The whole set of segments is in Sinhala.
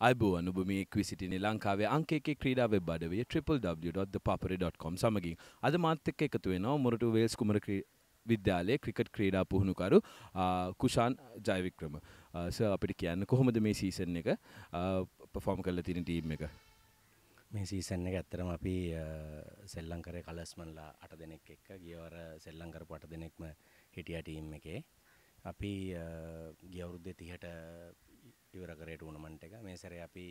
අයිබුවන් ඔබ මේ ක්විසිටිනි ලංකාවේ අංකේ ක්‍රීඩා වෙබ් අඩවිය www.papare.com සමගින්. අද මාත් එක්ක එකතු වෙනවා මොරටු වේල්ස් කුමර විද්‍යාලයේ ක්‍රිකට් ක්‍රීඩා පුහුණුකරු කුෂාන් ජයවික්‍රම. ස අපිට කියන්න කොහොමද මේ සීසන් එක? පෆෝර්ම් කරලා තියෙන ටීම් එක? මේ සීසන් එක ඇත්තරම අපි සෙල්ලම් කරේ කලස්මන්ලා අට දෙනෙක් එක්ක ගියවර සෙල්ලම් කරපු අට දෙනෙක්ම හිටියා ටීම් එකේ. අපි ගිය අවුරුද්දේ 30ට ඉවර කරේ ටූර්නමන්ට් එක. මේ සැරේ අපි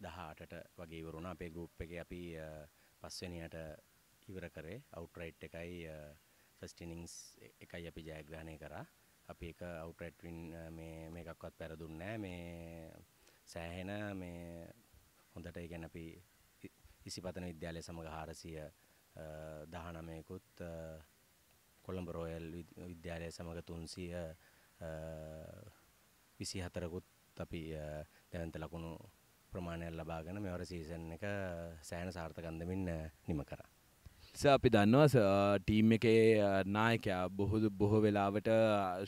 18ට වගේ ඉවර වුණා. අපේ ගෲප් එකේ අපි පස්වෙනියට ඉවර කරේ. අවුට්රයිට් එකයි ෆස්ට් ඉනින්ග්ස් එකයි අපි ජයග්‍රහණය කරා. අපි එක අවුට්රයිට් වින් මේ මේකක්වත් පෙරදුන්නේ නැහැ. මේ සෑහෙන මේ හොඳට ඒ කියන්නේ අපි ඉසිපතන විද්‍යාලය සමග 419කුත් කොළඹ රෝයල් විද්‍යාලය සමග 324කුත් අපි දැවන්ත ලකුණු ප්‍රමාණයක් ලබාගෙන මෙවර සීසන් එක සෑහෙන සාර්ථකන්දමින් නිම කරා. අපි දන්නවා ටීම් එකේ නායකයා බොහෝ බොහෝ වෙලාවට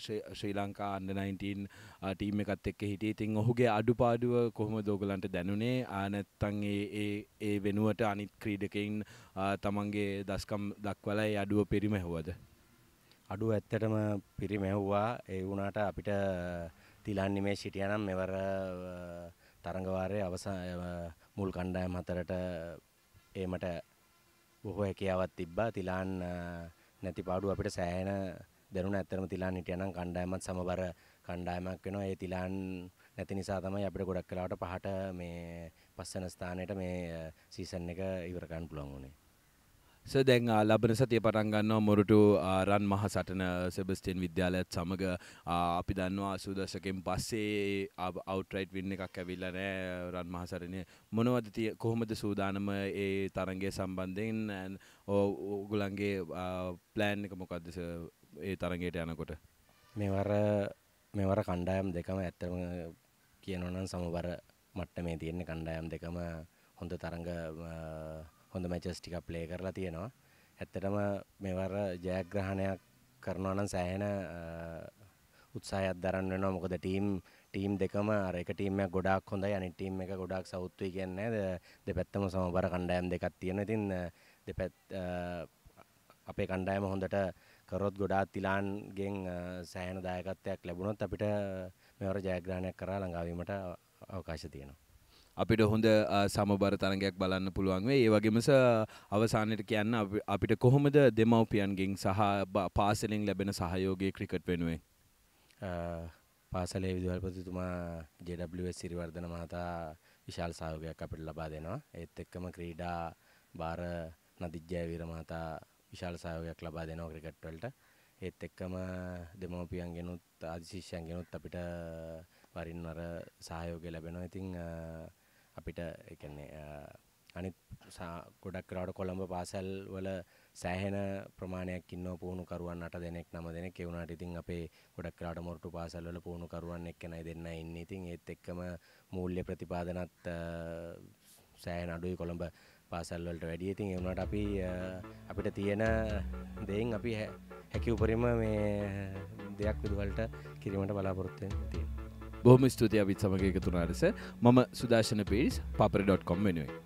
ශ්‍රී ලංකා අන්න 19 ටීම් එකත් එක්ක හිටියේ. ඉතින් ඔහුගේ අඩුපාඩුව කොහොමද ඔයගලන්ට දැනුනේ? නැත්තම් ඒ වෙනුවට අනිත් ක්‍රීඩකයින් තමන්ගේ දස්කම් දක්වලා ඒ අඩුව පරිමැහුවද? අඩුව ඇත්තටම පිරිමැහුවා. ඒ වුණාට අපිට තිලන් නිමේෂ් හිටියනම් මෙවර තරඟවාරයේ අවසාන මුල් කණ්ඩායම් හතරට ඒමට බොහෝ හැකියාවක් තිබ්බා. තිලාන් නැති පාඩුව අපිට සෑහෙන දැනුණ ඇත්තටම තිලාන් හිටියනම් කණ්ඩායමත් සමබර කණ්ඩායමක් වෙනවා. ඒ තිලාන් නැති නිසා තමයි අපිට ගොඩක් වෙලාවට පහට මේ පස්වන ස්ථානයට මේ සීසන් එක ඉවර කරන්න පුළුවන් වුණේ. ස දැන් uh, ලබන සතිය පටන් ගන්නවා මොරටු uh, රන් මහ සටන සෙබස්ටේන් විද්‍යාලයත් සමග. Uh, අපි දන්නවා අසූදශකෙන් පස්සේ අවුට්රයිට් වින්න එකක් ඇවිල්ලා නෑ රන් මහ සටනය මොනවද තිය කොහොමද සූදානම ඒ තරන්ගේ සම්බන්ධයෙන්? ඕගුලන්ගේ ප්ලෑන් එක මොකක්ද ඒ තරගයට යනකොට? මෙවර මෙවර කණ්ඩායම් දෙකම ඇත්තම කියනවනම් සමබර මට්ටමේ තියෙන්නේ කණ්ඩායම් දෙකම හොඳ තරඟ හොඳ මැචස් ටිකක් ප්ලේ කරලා තියෙනවා. ඇත්තටම මෙවර ජයග්‍රහණයක් කරනවා නම් සෑහෙන උත්සාහයක් දරන්න වෙනවා. මොකද ටීම් ටීම් දෙකම අර එක ටීම් එකක් ගොඩාක් හොඳයි අනිත් ටීම් එක ගොඩාක් සවුත්තුයි කියන්නේ දෙපැත්තම සමබර කණ්ඩායම් දෙකක් තියෙනවා. ඉතින් දෙපැත්ත අපේ කණ්ඩායම හොඳට කරොත් ගොඩාක් තිලාන්ගෙන් සෑහෙන දායකත්වයක් ලැබුණොත් අපිට මෙවර ජයග්‍රහණයක් කරා ළඟා වීමට අවකාශ තියෙනවා. අපිට හොඳ සමබර තරගයක් බලන්න පුළුවන් වේ. ඒ වගේම අවසානයේ කියන්න අපිට කොහොමද දෙමව්පියන්ගෙන් සහ පාසලෙන් ලැබෙන සහයෝගය ක්‍රිකට් වෙනුවෙන්? පාසලේ විදුහල්පතිතුමා JWS සිරිවර්ධන මහතා විශාල සහයෝගයක් අපිට ලබා දෙනවා. ඒත් එක්කම ක්‍රීඩා බාර නදිජ්ජය වීර මහතා විශාල සහයෝගයක් ලබා දෙනවා ක්‍රිකට් වලට. ඒත් එක්කම දෙමව්පියන්ගෙනුත් ආදිශිෂ්‍යයන්ගෙනුත් අපිට වරින් වර සහයෝගය ලැබෙනවා. ඉතින් අපිට එකන්නේ අනිත් ගොඩක් කරාට කොළඹ පාසල් වල සෑහෙන ප්‍රමාණයක් ඉන්නවා පුහුණු කරුවන් අට දෙනෙක් නම දෙනෙක් ඒ වුණාට ඉතින් අපේ ගොඩක් කරාට මොරටු පාසල් වල පුහුණු කරුවන් එක්කෙනයි දෙන්නයි ඉන්නේ. ඉතින් ඒත් එක්කම මූල්‍ය ප්‍රතිපාදනත් සෑහෙන අඩුයි කොළඹ පාසල් වලට වැඩිය. ඉතින් ඒ වුණාට අපි අපිට තියෙන දෙයින් අපි හැකි උපරිම මේ දෙයක් විදුවලට කිරීමට බලාපොරොත්තු වෙන්න තියෙනවා. බොහොම ස්තුතියි අපිත් සමග එකතු වුණාට මම සුදර්ශන පීරිස් paper.com වෙනුවෙන්.